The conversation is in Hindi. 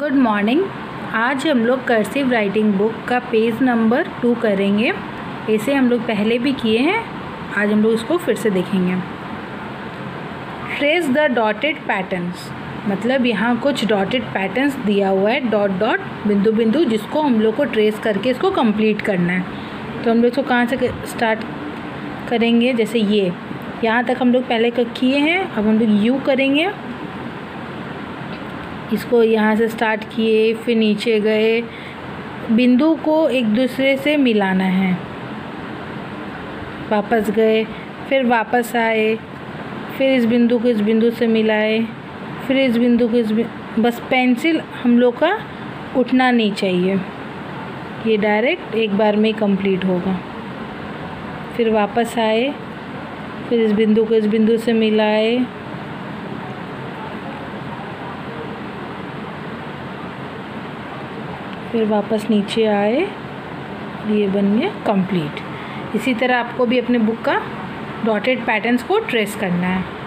Good morning. आज हम लोग कर्सिव राइटिंग बुक का पेज नंबर टू करेंगे। इसे हम लोग पहले भी किए हैं। आज हम लोग इसको फिर से देखेंगे। ट्रेस द डॉटेड पैटर्न्स मतलब यहाँ कुछ डॉटेड पैटर्न्स दिया हुआ है। डॉट डॉट बिंदु बिंदु, जिसको हम लोग को ट्रेस करके इसको कंप्लीट करना है। तो हम लोग इसको कहाँ से स्टार्ट करेंगे? जैसे ये। यहाँ तक हम लोग पहले किए हैं। अब हम लोग यू करेंगे। इसको यहाँ से स्टार्ट किए, फिर नीचे गए। बिंदु को एक दूसरे से मिलाना है। वापस गए, फिर वापस आए। फिर इस बिंदु को इस बिंदु से मिलाए। फिर इस बिंदु को इस बिंदु बस पेंसिल हम लोग का उठना नहीं चाहिए। ये डायरेक्ट एक बार में कंप्लीट होगा। फिर वापस आए। फिर इस बिंदु को इस बिंदु से मिलाए। फिर वापस नीचे आए, ये बन गया कंप्लीट इसी तरह आपको भी अपने बुक का डॉटेड पैटर्न्स को ट्रेस करना है।